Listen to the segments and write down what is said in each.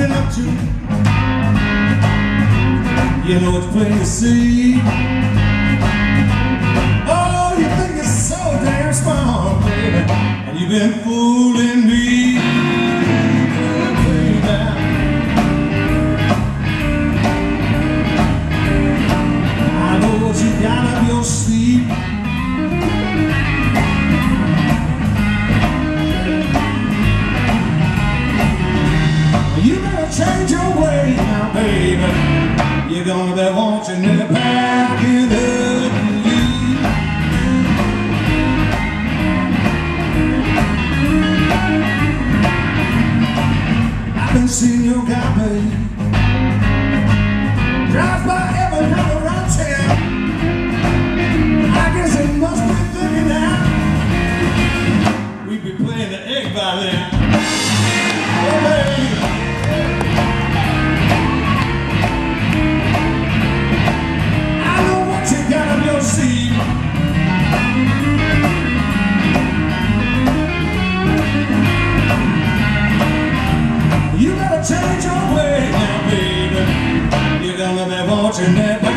been up to? You know it's plain to see. Oh, you think you're so damn smart, baby, and you've been fooling You're gonna be wanting it back in ugly. I've been seeing your guy, baby. Drives by be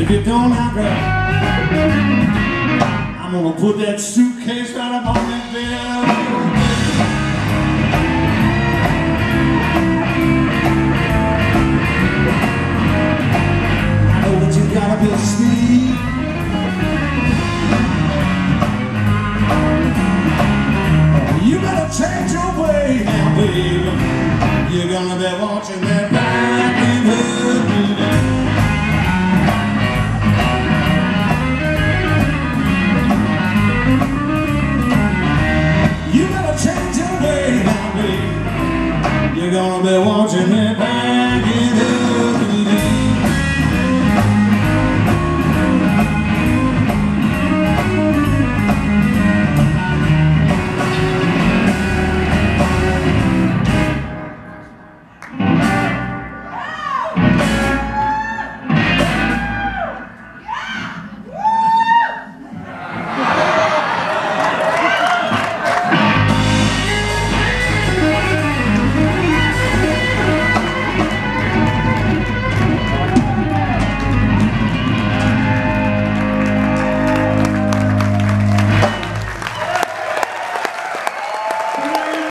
If you don't, I'll grab. I'm gonna put that suitcase right up on that bed. I know that you got up your sleeve. You better change your way now, baby. You're gonna be watching that way now, baby.